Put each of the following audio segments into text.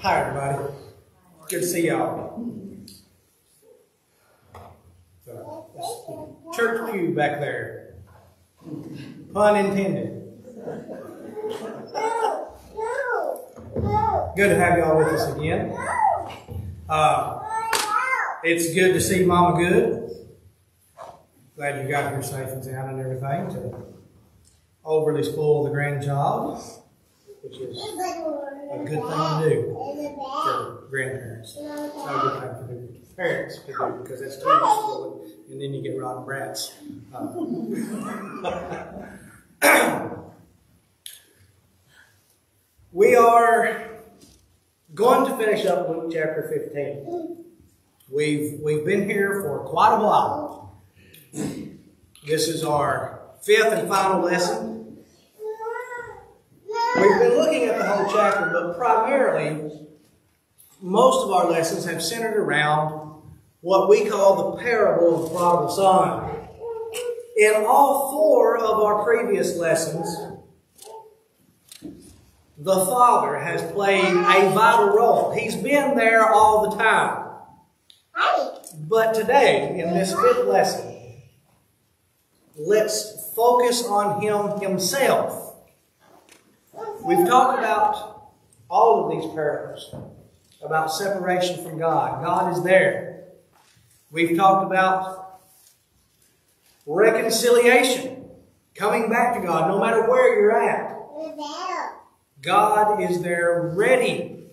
Hi, everybody. Good to see y'all. Church pew back there. Pun intended. Good to have y'all with us again. Uh, it's good to see Mama Good. Glad you got here safe and sound and everything to overly spoil the grandchild, which is a good thing to do grandparents. It's not a good thing for the parents to do because that's too spoiling, and then you get rotten brats. Uh, we are going to finish up Luke chapter 15. We've, we've been here for quite a while. This is our fifth and final lesson. We've been looking at the whole chapter, but primarily, most of our lessons have centered around what we call the parable of the prodigal son. In all four of our previous lessons, the Father has played a vital role. He's been there all the time. But today, in this fifth lesson, let's focus on Him Himself. We've talked about all of these parables about separation from God. God is there. We've talked about reconciliation, coming back to God no matter where you're at. God is there ready,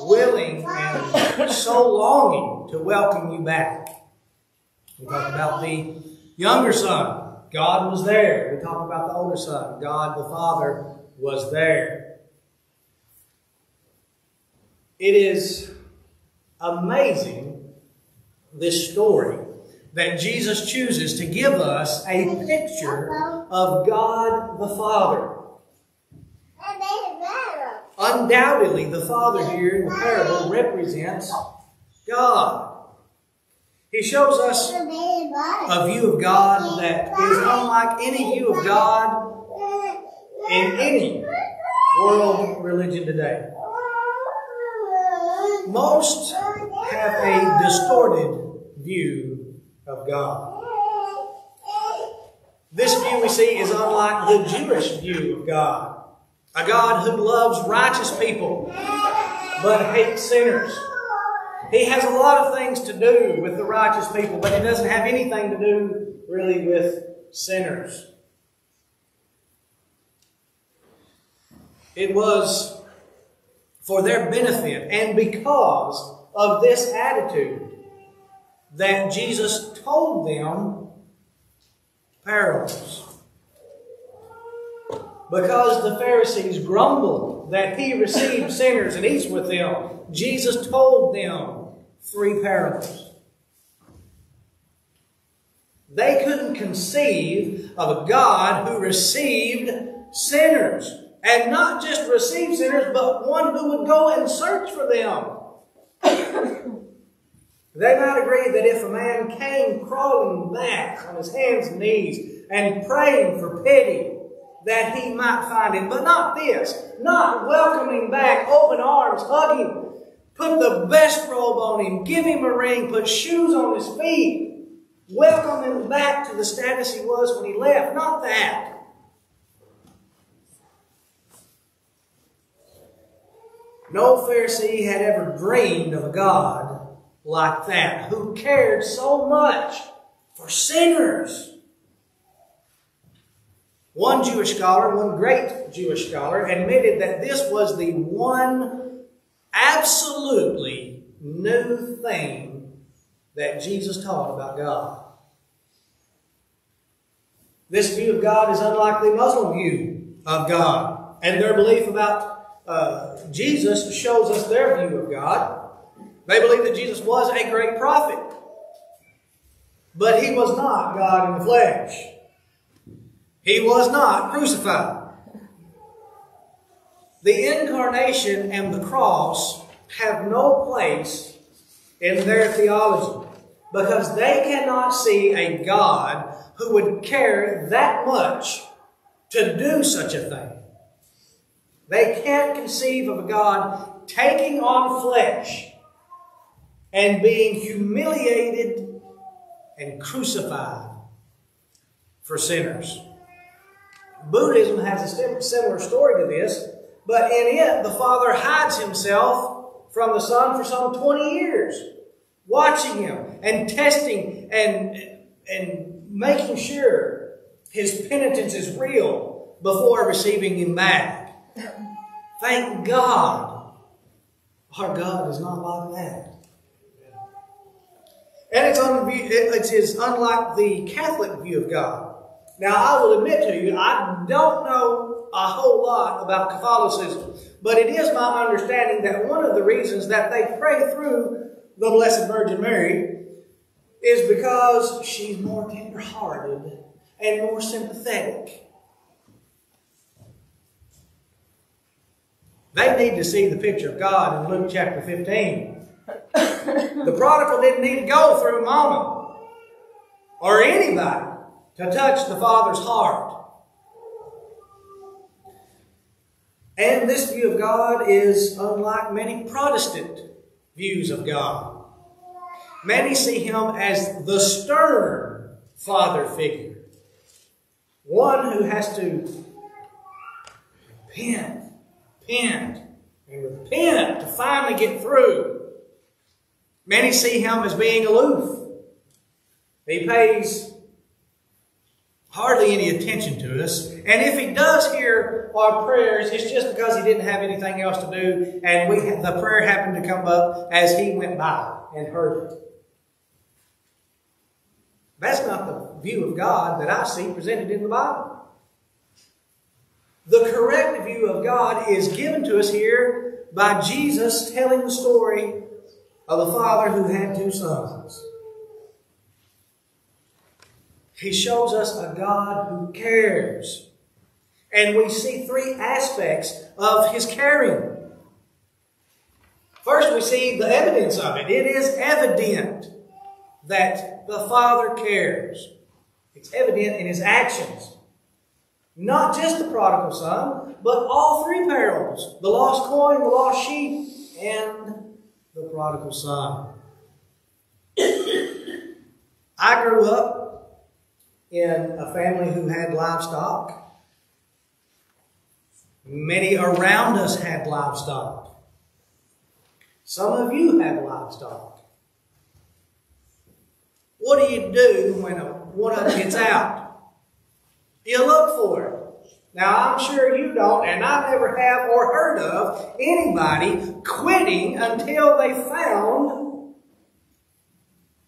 willing, and so longing to welcome you back. We talked about the younger son. God was there. We talked about the older son. God the Father was there. It is amazing, this story, that Jesus chooses to give us a picture of God the Father. Undoubtedly, the Father here in the parable represents God. He shows us a view of God that is unlike any view of God in any world religion today. Most have a distorted view of God. This view we see is unlike the Jewish view of God. A God who loves righteous people but hates sinners. He has a lot of things to do with the righteous people, but he doesn't have anything to do really with sinners. It was for their benefit and because of this attitude that Jesus told them parables. Because the Pharisees grumbled that he received sinners and eats with them, Jesus told them three parables. They couldn't conceive of a God who received sinners. And not just receive sinners, but one who would go and search for them. they might agree that if a man came crawling back on his hands and knees and praying for pity, that he might find him. But not this. Not welcoming back, open arms, hugging, put the best robe on him, give him a ring, put shoes on his feet, welcome him back to the status he was when he left. Not that. No Pharisee had ever dreamed of a God like that, who cared so much for sinners. One Jewish scholar, one great Jewish scholar, admitted that this was the one absolutely new thing that Jesus taught about God. This view of God is unlike the Muslim view of God. And their belief about uh, Jesus shows us their view of God. They believe that Jesus was a great prophet. But he was not God in the flesh. He was not crucified. The incarnation and the cross have no place in their theology because they cannot see a God who would care that much to do such a thing. They can't conceive of a God taking on flesh and being humiliated and crucified for sinners. Buddhism has a similar story to this, but in it, the Father hides himself from the Son for some 20 years, watching him and testing and, and making sure his penitence is real before receiving him back. Thank God our God is not like that. And it's, un- it is unlike the Catholic view of God. Now, I will admit to you, I don't know a whole lot about Catholicism, but it is my understanding that one of the reasons that they pray through the Blessed Virgin Mary is because she's more tender-hearted and more sympathetic. They need to see the picture of God in Luke chapter 15. the prodigal didn't need to go through mama or anybody to touch the Father's heart. And this view of God is unlike many Protestant views of God. Many see him as the stern father figure, one who has to repent, repent, and repent to finally get through. Many see him as being aloof. He pays hardly any attention to us. And if he does hear our prayers, it's just because he didn't have anything else to do, and we the prayer happened to come up as he went by and heard it. That's not the view of God that I see presented in the Bible. The correct view of God is given to us here by Jesus telling the story of the father who had two sons. He shows us a God who cares. And we see three aspects of his caring. First, we see the evidence of it. It is evident that the Father cares. It's evident in his actions. Not just the prodigal son, but all three parables the lost coin, the lost sheep, and the prodigal son. I grew up in a family who had livestock. Many around us had livestock. Some of you had livestock. What do you do when a, one of gets out? You look for it. Now, I'm sure you don't, and I never have or heard of anybody quitting until they found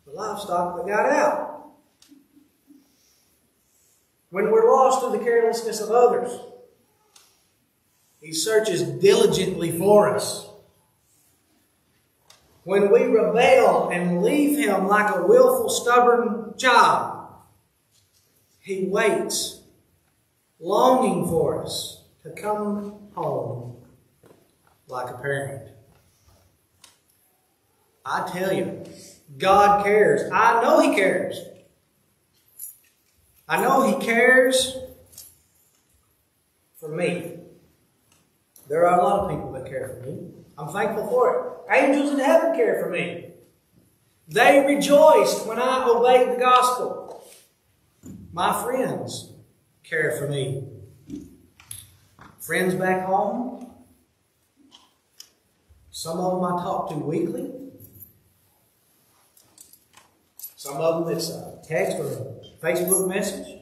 the livestock that got out when we're lost through the carelessness of others. He searches diligently for us. When we rebel and leave Him like a willful, stubborn child, He waits, longing for us to come home like a parent. I tell you, God cares. I know He cares. I know He cares for me. There are a lot of people that care for me. I'm thankful for it. Angels in heaven care for me. They rejoiced when I obeyed the gospel. My friends care for me. Friends back home, some of them I talk to weekly. Some of them it's a text or a Facebook message,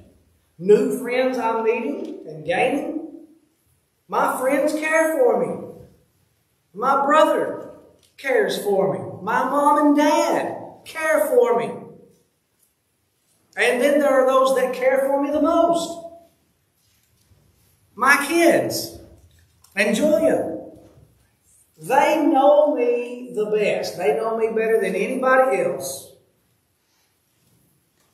new friends I'm meeting and gaining. My friends care for me. My brother cares for me. My mom and dad care for me. And then there are those that care for me the most. My kids and Julia. They know me the best. They know me better than anybody else.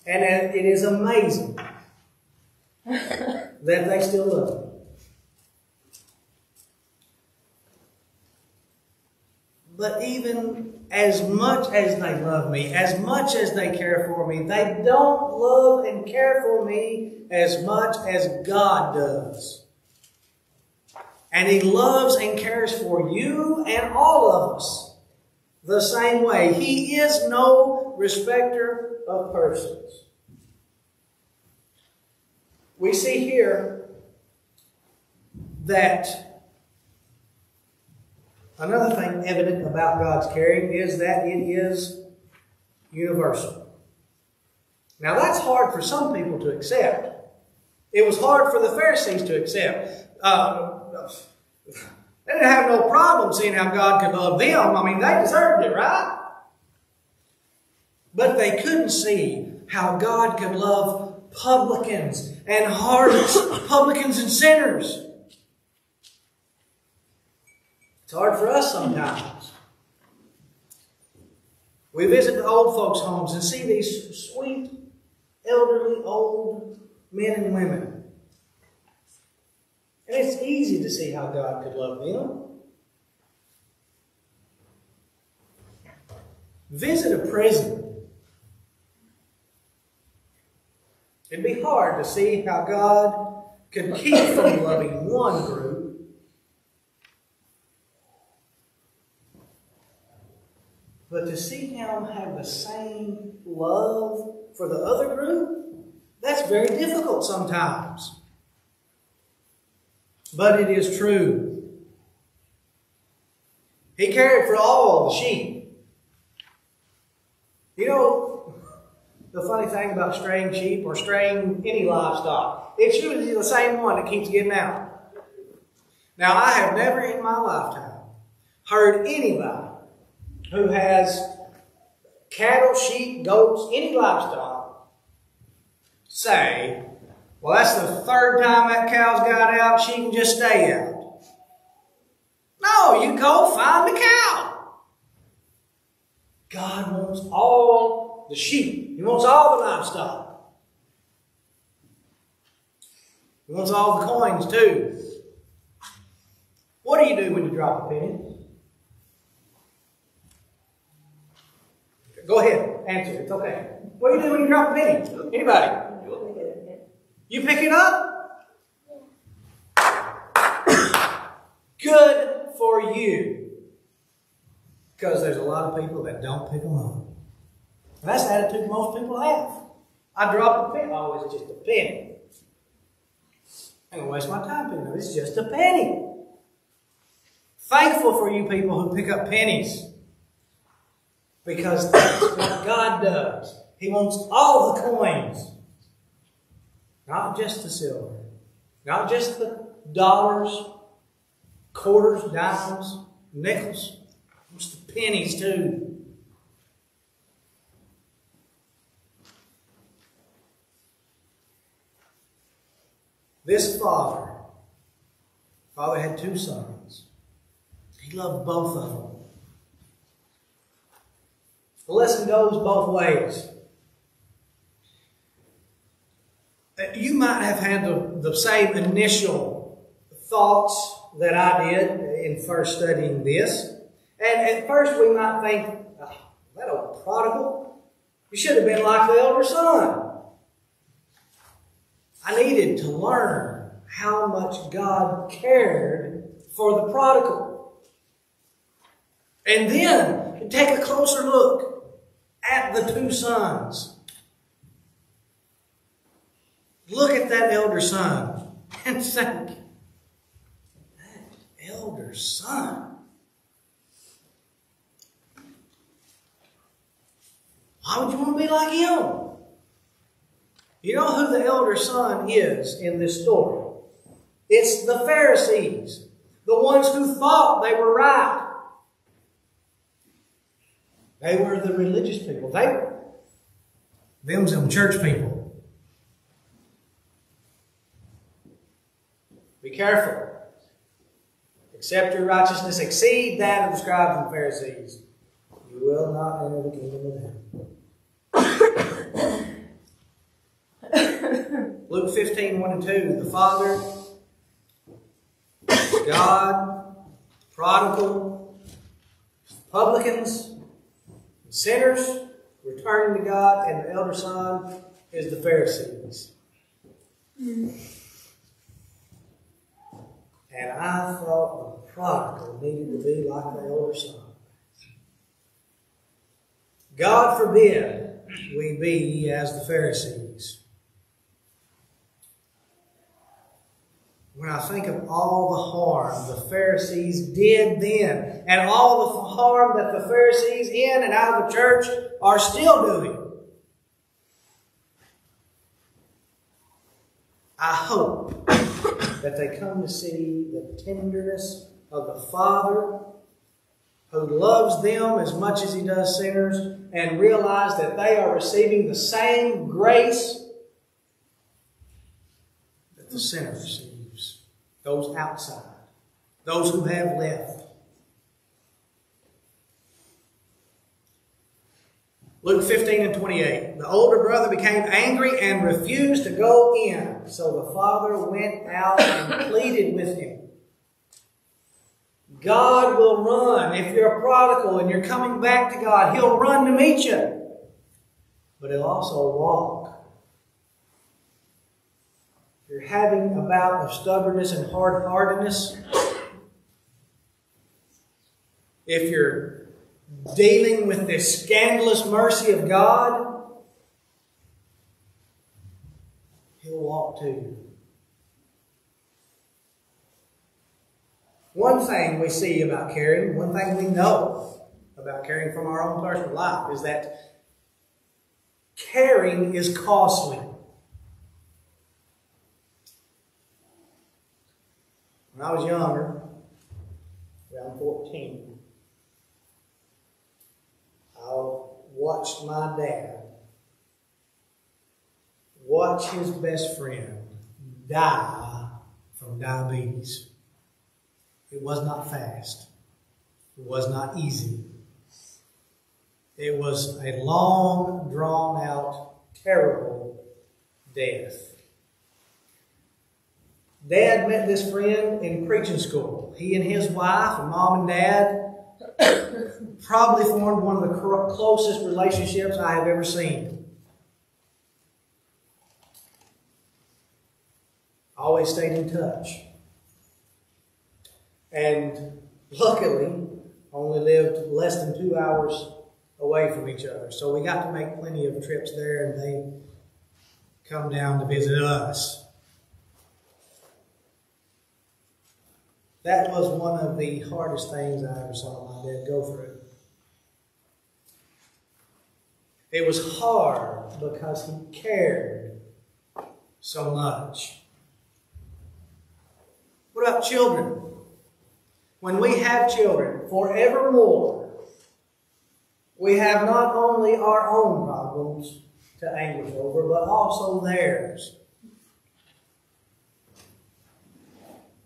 And it is amazing that they still love me. But even as much as they love me, as much as they care for me, they don't love and care for me as much as God does. And He loves and cares for you and all of us the same way. He is no respecter of persons. We see here that another thing evident about God's caring is that it is universal. Now that's hard for some people to accept. It was hard for the Pharisees to accept. Uh, they didn't have no problem seeing how God could love them. I mean, they deserved it, right? But they couldn't see how God could love publicans and harlots, publicans and sinners. It's hard for us sometimes. We visit the old folks' homes and see these sweet, elderly, old men and women and it's easy to see how God could love them. Visit a prison. It'd be hard to see how God could keep from loving one group but to see him have the same love for the other group, that's very difficult sometimes but it is true. He cared for all the sheep. You know, the funny thing about straying sheep or straying any livestock, it's usually the same one that keeps getting out. Now, I have never in my lifetime heard anybody who has cattle, sheep, goats, any livestock say, well, that's the third time that cow's got out. She can just stay out. No, you go find the cow. God wants all the sheep. He wants all the livestock. He wants all the coins too. What do you do when you drop a penny? Go ahead, answer. It's okay. What do you do when you drop a penny? Anybody? You pick it up? Good for you. Because there's a lot of people that don't pick them up. That's the attitude most people have. I drop a penny. Oh, it's just a penny. I'm going to waste my time picking up. It's just a penny. Thankful for you people who pick up pennies. Because that's what God does. He wants all the coins. Not just the silver. Not just the dollars, quarters, dimes, nickels. It's the pennies too. This father, father had two sons. He loved both of them. The lesson goes both ways. You might have had the, the same initial thoughts that I did in first studying this. And at first we might think, oh, that old prodigal, he should have been like the elder son. I needed to learn how much God cared for the prodigal. And then take a closer look at the two sons look at that elder son and think, that elder son. Why would you want to be like him? You know who the elder son is in this story? It's the Pharisees, the ones who thought they were right. They were the religious people. They were them church people. Be careful. Except your righteousness exceed that of the scribes and Pharisees. You will not enter the kingdom of heaven. Luke 15, 1 and 2. The Father, God, prodigal, publicans, sinners returning to God, and the elder son is the Pharisees. Mm. And I thought the prodigal needed to be like the older son. God forbid we be as the Pharisees. When I think of all the harm the Pharisees did then, and all the harm that the Pharisees in and out of the church are still doing, I hope that they come to see the tenderness of the Father who loves them as much as he does sinners and realize that they are receiving the same grace that the sinner receives. Those outside, those who have left. Luke 15 and 28. The older brother became angry and refused to go in. So the father went out and pleaded with him. God will run. If you're a prodigal and you're coming back to God, He'll run to meet you. But He'll also walk. If you're having a bout of stubbornness and hard heartedness, if you're dealing with the scandalous mercy of God, He'll walk to you. One thing we see about caring, one thing we know about caring from our own personal life is that caring is costly. When I was younger, around 14, I watched my dad watch his best friend die from diabetes. It was not fast. It was not easy. It was a long, drawn out, terrible death. Dad met this friend in preaching school. He and his wife, and mom and dad, probably formed one of the closest relationships I have ever seen. Always stayed in touch and luckily only lived less than two hours away from each other. So we got to make plenty of trips there, and they come down to visit us. That was one of the hardest things I ever saw dad go it. It was hard because he cared so much. What about children? when we have children forevermore, we have not only our own problems to anguish over, but also theirs.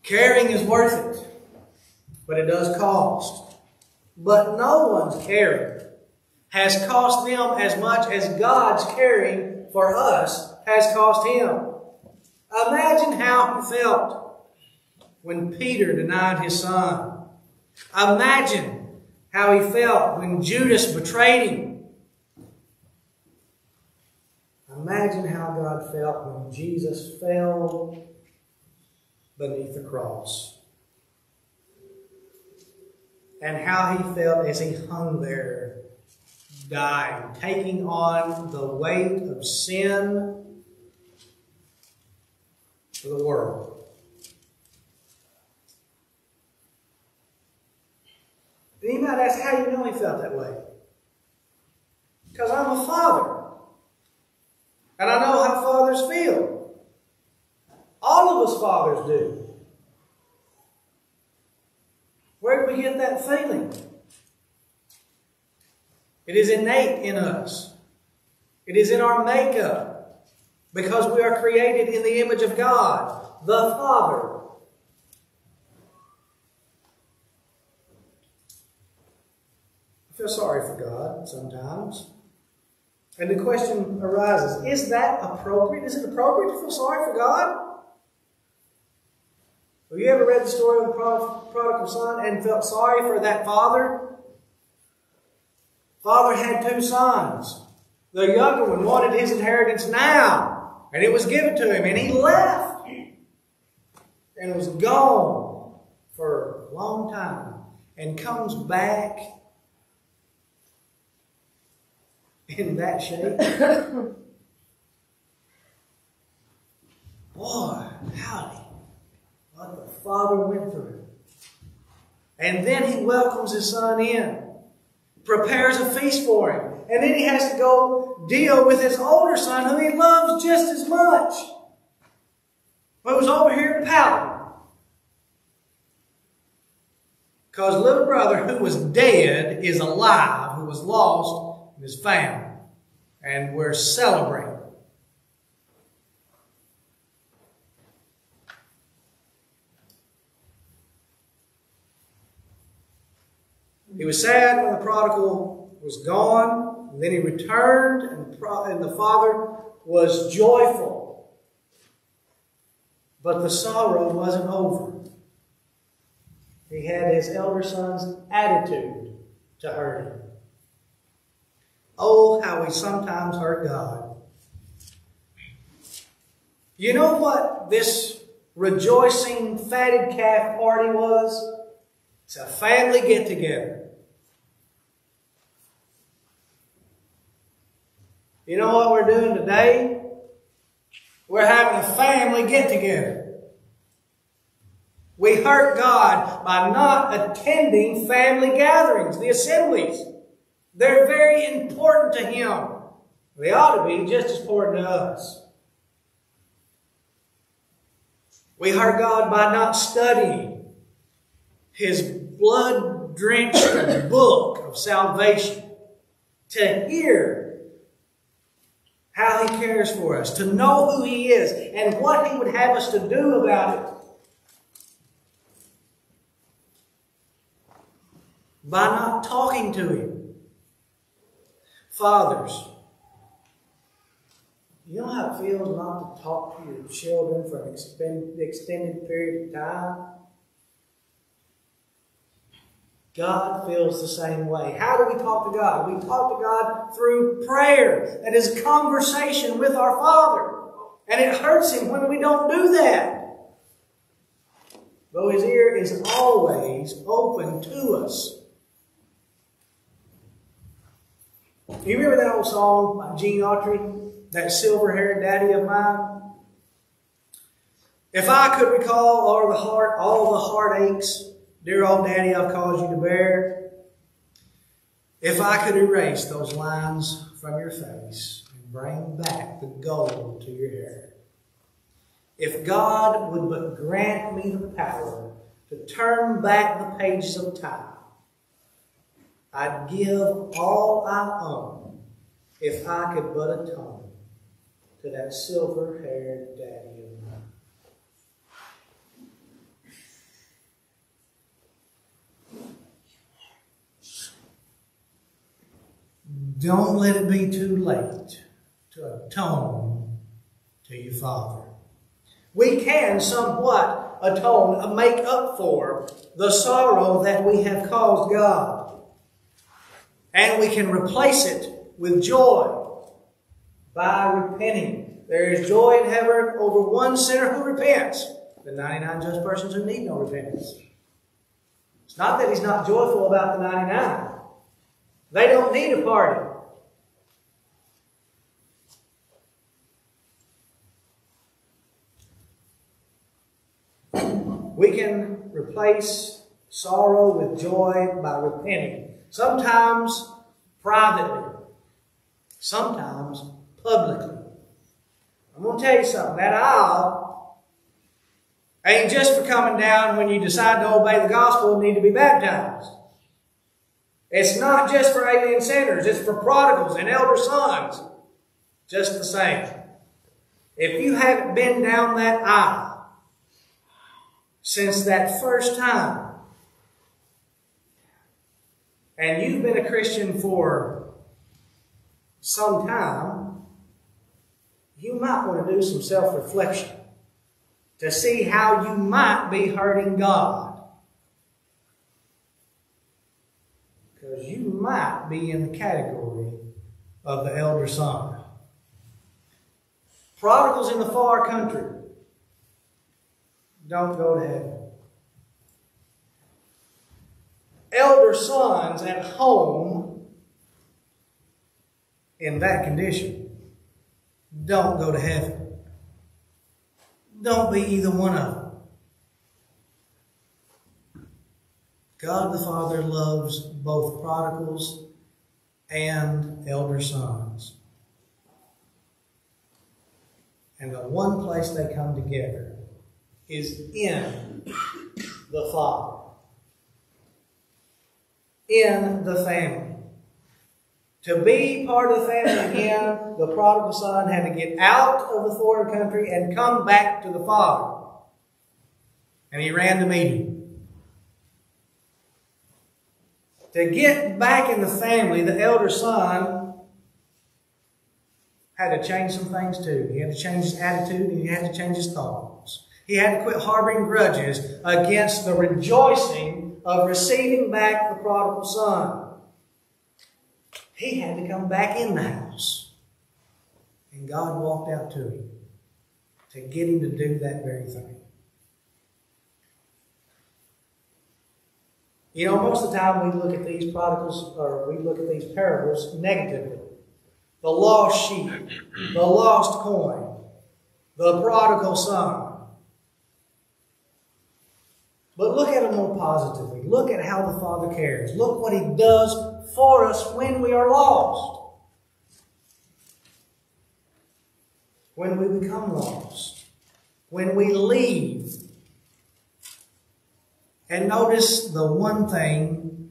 Caring is worth it, but it does cost. But no one's caring has cost them as much as God's caring for us has cost him. Imagine how he felt when Peter denied his son. Imagine how he felt when Judas betrayed him. Imagine how God felt when Jesus fell beneath the cross. And how he felt as he hung there, dying, taking on the weight of sin for the world. And you might ask, how you know he felt that way? Because I'm a father. And I know how fathers feel. All of us fathers do. We get that feeling? It is innate in us. It is in our makeup. Because we are created in the image of God, the Father. I feel sorry for God sometimes. And the question arises, is that appropriate? Is it appropriate to feel sorry for God? Have you ever read the story of the prodigal son and felt sorry for that father? Father had two sons. The younger one wanted his inheritance now, and it was given to him, and he left and was gone. for a long time and comes back in that shape. Boy, howdy. What the Father went through. And then he welcomes his son in, prepares a feast for him. And then he has to go deal with his older son, whom he loves just as much, but was over here pouting. Because little brother who was dead is alive, who was lost is found. And we're celebrating. He was sad when the prodigal was gone. And then he returned, and, and the father was joyful. But the sorrow wasn't over. He had his elder son's attitude to hurt him. Oh, how we sometimes hurt God. You know what this rejoicing fatted calf party was? It's a family get together. You know what we're doing today? We're having a family get together. We hurt God by not attending family gatherings, the assemblies. They're very important to Him. They ought to be just as important to us. We hurt God by not studying His blood drenched book of salvation to hear how He cares for us, to know who He is, and what He would have us to do about it. By not talking to Him. Fathers, you know how it feels not to talk to your children for an extended period of time? God feels the same way. How do we talk to God? We talk to God through prayer. That is conversation with our Father. And it hurts Him when we don't do that. Though His ear is always open to us. You remember that old song by Gene Autry? That silver-haired daddy of mine? If I could recall all the heart, all the heartaches Dear old daddy, I've caused you to bear. If I could erase those lines from your face and bring back the gold to your hair. If God would but grant me the power to turn back the pages of time, I'd give all I own if I could but atone to that silver-haired daddy of mine. Don't let it be too late to atone to your Father. We can somewhat atone, uh, make up for the sorrow that we have caused God. And we can replace it with joy by repenting. There is joy in heaven over one sinner who repents. The 99 just persons who need no repentance. It's not that he's not joyful about the 99. They don't need a party. We can replace sorrow with joy by repenting. Sometimes privately, sometimes publicly. I'm going to tell you something. That aisle ain't just for coming down when you decide to obey the gospel and need to be baptized. It's not just for alien sinners, it's for prodigals and elder sons. Just the same. If you haven't been down that aisle since that first time, and you've been a Christian for some time, you might want to do some self-reflection to see how you might be hurting God. Because you might be in the category of the elder son. Prodigals in the far country don't go to heaven. elder sons at home in that condition don't go to heaven. Don't be either one of them. God the Father loves both prodigals and elder sons. And the one place they come together is in the Father, in the family. To be part of the family again, the prodigal son had to get out of the foreign country and come back to the Father. And he ran to meet him. To get back in the family, the elder son had to change some things too. He had to change his attitude and he had to change his thoughts. He had to quit harboring grudges against the rejoicing of receiving back the prodigal son. He had to come back in the house. And God walked out to him to get him to do that very thing. You know, most of the time we look at these prodigals, or we look at these parables negatively. The lost sheep, the lost coin, the prodigal son. But look at it more positively. Look at how the Father cares. Look what He does for us when we are lost. When we become lost. When we leave. And notice the one thing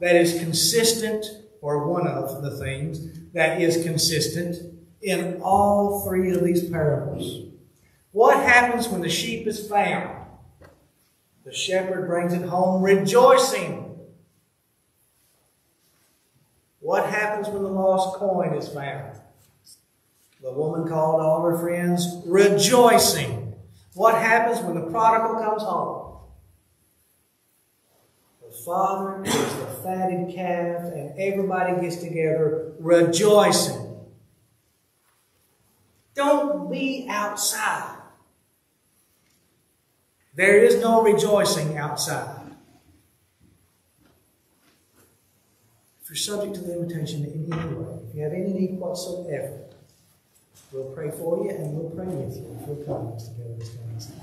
that is consistent, or one of the things that is consistent in all three of these parables. What happens when the sheep is found? The shepherd brings it home rejoicing. What happens when the lost coin is found? The woman called all her friends rejoicing. What happens when the prodigal comes home? The father is the fatted calf, and everybody gets together rejoicing. Don't be outside. There is no rejoicing outside. If you're subject to the invitation in any way, if you have any need whatsoever, we'll pray for you and we'll pray with you if you'll come together morning.